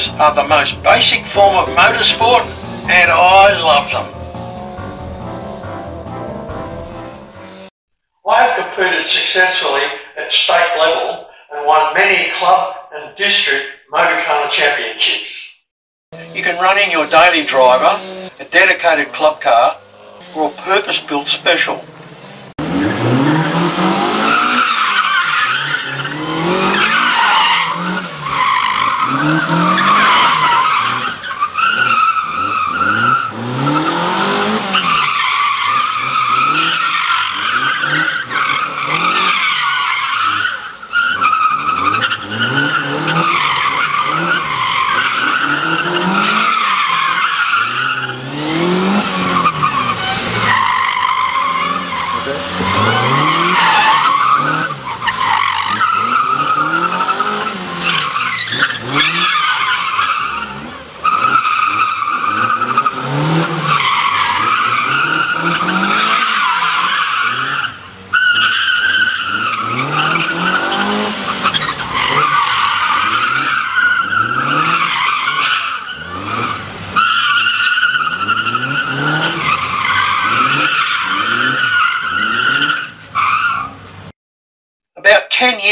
Motorkhanas are the most basic form of motorsport and I love them. I have competed successfully at state level and won many club and district Motorkhana championships. You can run in your daily driver, a dedicated club car or a purpose-built special. About 10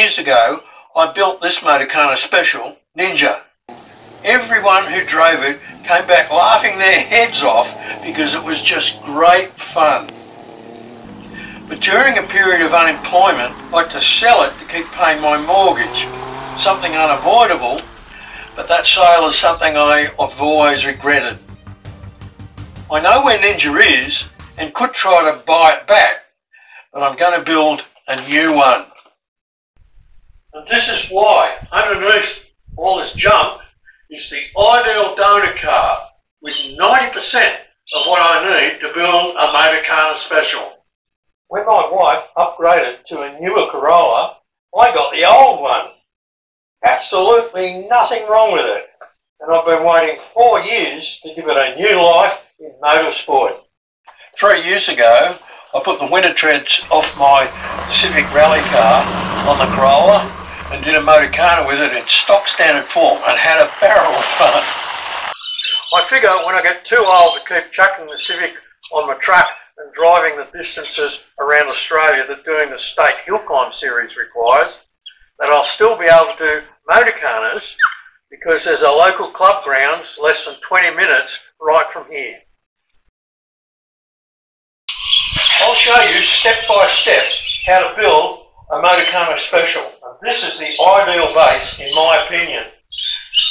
years ago, I built this Motorkhana Special, Ninja. Everyone who drove it came back laughing their heads off because it was just great fun. But during a period of unemployment, I had to sell it to keep paying my mortgage. Something unavoidable, but that sale is something I have always regretted. I know where Ninja is and could try to buy it back, but I'm going to build a new one. And this is why, underneath all this junk, is the ideal donor car with 90% of what I need to build a Motorkhana Special. When my wife upgraded to a newer Corolla, I got the old one. Absolutely nothing wrong with it. And I've been waiting four years to give it a new life in motorsport. Three years ago, I put the winter treads off my Civic Rally car on the Corolla and did a Motorkhana with it in stock standard form and had a barrel of fun. I figure when I get too old to keep chucking the Civic on my truck and driving the distances around Australia that doing the state hill climb series requires, that I'll still be able to do Motorkhanas because there's a local club grounds less than 20 minutes right from here. I'll show you step by step how to build a Motorkhana Special. This is the ideal base in my opinion.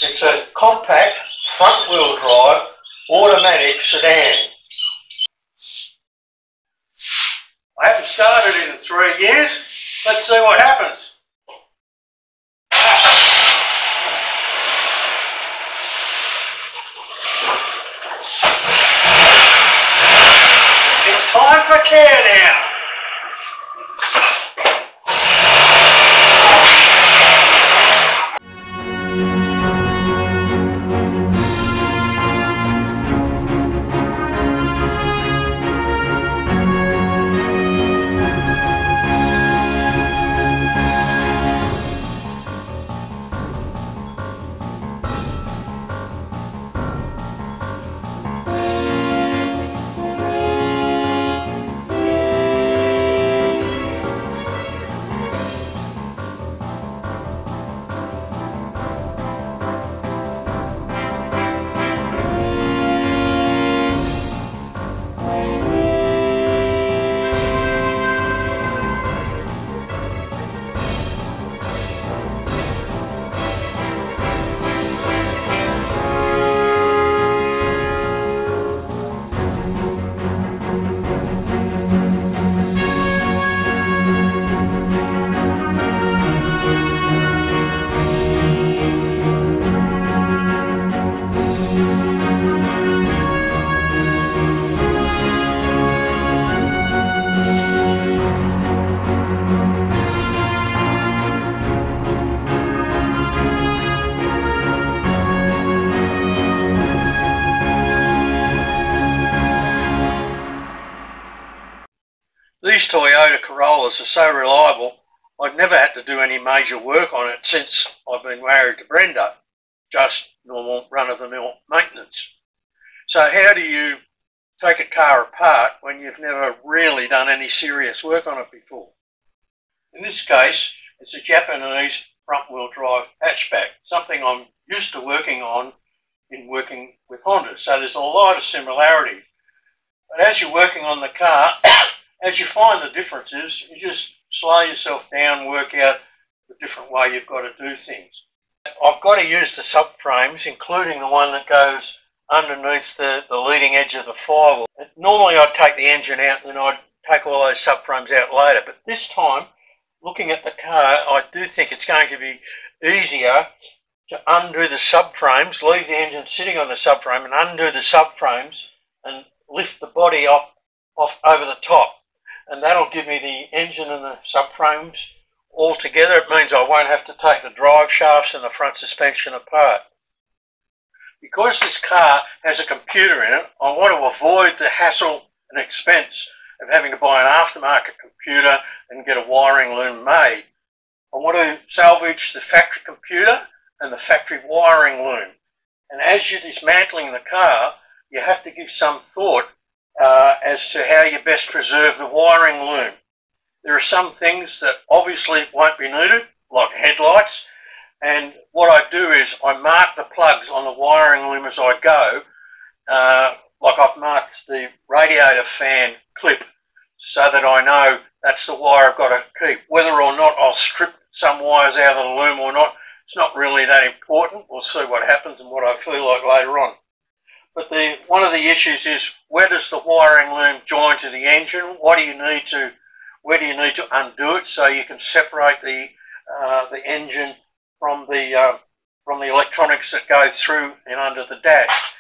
It's a compact front wheel drive automatic sedan. I haven't started in three years. Let's see what happens. It's time for care now. These Toyota Corollas are so reliable, I've never had to do any major work on it since I've been married to Brenda. just normal run-of-the-mill maintenance. So how do you take a car apart when you've never really done any serious work on it before? In this case, it's a Japanese front-wheel drive hatchback, something I'm used to working on in working with Honda. So there's a lot of similarity. But as you're working on the car, as you find the differences, you just slow yourself down, work out the different way you've got to do things. I've got to use the subframes, including the one that goes underneath the, the leading edge of the firewall. Normally I'd take the engine out and then I'd take all those subframes out later, but this time, looking at the car, I do think it's going to be easier to undo the subframes, leave the engine sitting on the subframe and undo the subframes and lift the body up off over the top. And that'll give me the engine and the subframes all together. It means I won't have to take the drive shafts and the front suspension apart. Because this car has a computer in it, I want to avoid the hassle and expense of having to buy an aftermarket computer and get a wiring loom made. I want to salvage the factory computer and the factory wiring loom. And as you're dismantling the car, you have to give some thought uh, as to how you best preserve the wiring loom. There are some things that obviously won't be needed, like headlights, and what I do is I mark the plugs on the wiring loom as I go, uh, like I've marked the radiator fan clip so that I know that's the wire I've got to keep. Whether or not I'll strip some wires out of the loom or not, it's not really that important. We'll see what happens and what I feel like later on. But the, one of the issues is where does the wiring loom join to the engine? What do you need to, where do you need to undo it so you can separate the, uh, the engine from the, uh, from the electronics that go through and under the dash.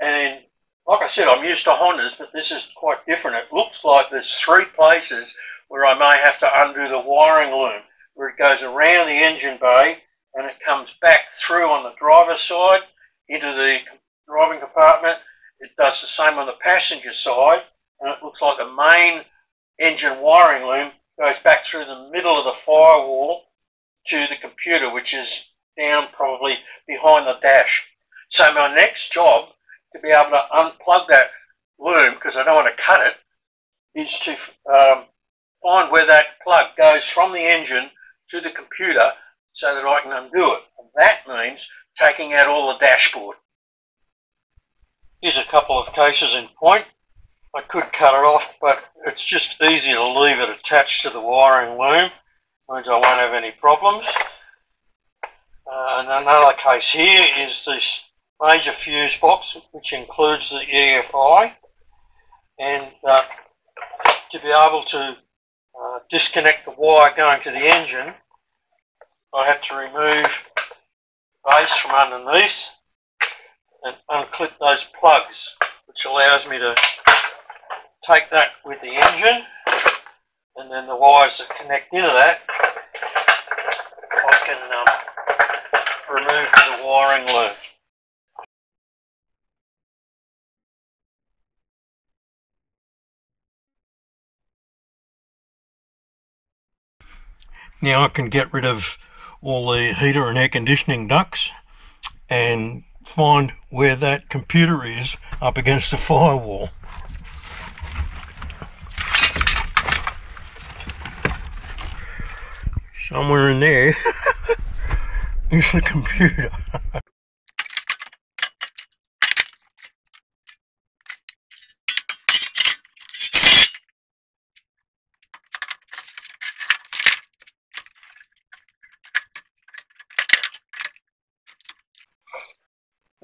And like I said, I'm used to Hondas, but this is quite different. It looks like there's three places where I may have to undo the wiring loom, where it goes around the engine bay and it comes back through on the driver's side into the driving compartment. It does the same on the passenger side, and it looks like the main engine wiring loom goes back through the middle of the firewall to the computer, which is down probably behind the dash. So my next job to be able to unplug that loom, because I don't want to cut it, is to um, find where that plug goes from the engine to the computer so that I can undo it. And that means taking out all the dashboard. Here's a couple of cases in point. I could cut it off, but it's just easier to leave it attached to the wiring loom. Means I won't have any problems. Uh, and another case here is this major fuse box, which includes the EFI. And uh, to be able to uh, disconnect the wire going to the engine, I have to remove the base from underneath and unclip those plugs, which allows me to take that with the engine and then the wires that connect into that, I can um, remove the wiring loop. Now I can get rid of all the heater and air conditioning ducts and find where that computer is up against the firewall. Somewhere in there is the computer.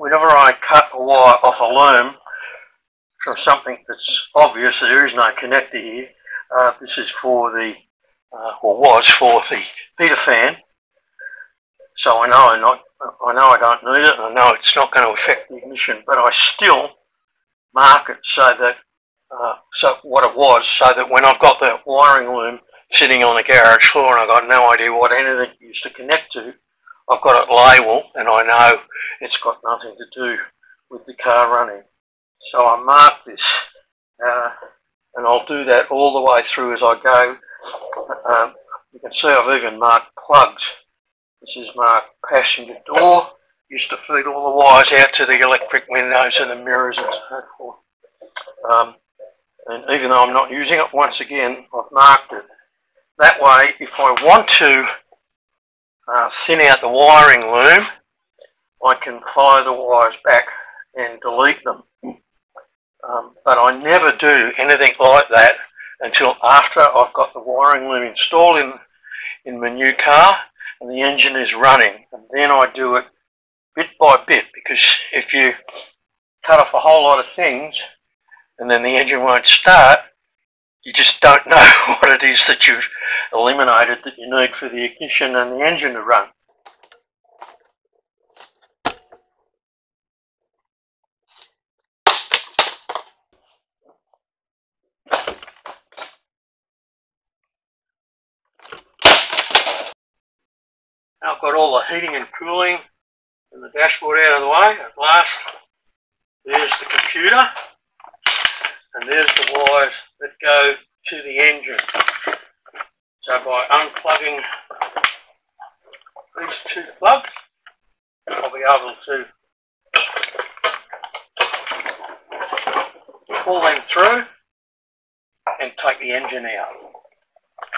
whenever I cut a wire off a loom from something that's obvious, there is no connector here. Uh, this is for the, uh, or was for the heater fan. So I know I not, I know I don't need it, and I know it's not going to affect the ignition, but I still mark it so that, uh, so what it was, so that when I've got that wiring loom sitting on the garage floor and I've got no idea what it used to connect to, I've got it labelled and I know it's got nothing to do with the car running. So I mark this uh, and I'll do that all the way through as I go. Um, you can see I've even marked plugs. This is marked passenger door used to feed all the wires out to the electric windows and the mirrors and so forth. Um, and even though I'm not using it, once again, I've marked it. That way, if I want to uh, thin out the wiring loom, I can follow the wires back and delete them. Um, but I never do anything like that until after I've got the wiring loom installed in, in my new car and the engine is running. And then I do it bit by bit because if you cut off a whole lot of things and then the engine won't start, you just don't know what it is that you've eliminated that you need for the ignition and the engine to run. Now I've got all the heating and cooling and the dashboard out of the way. At last, there's the computer and there's the wires that go to the engine. So by unplugging these two plugs, I'll be able to pull them through and take the engine out.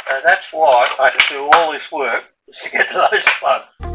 So that's why I do all this work just to get to those plugs.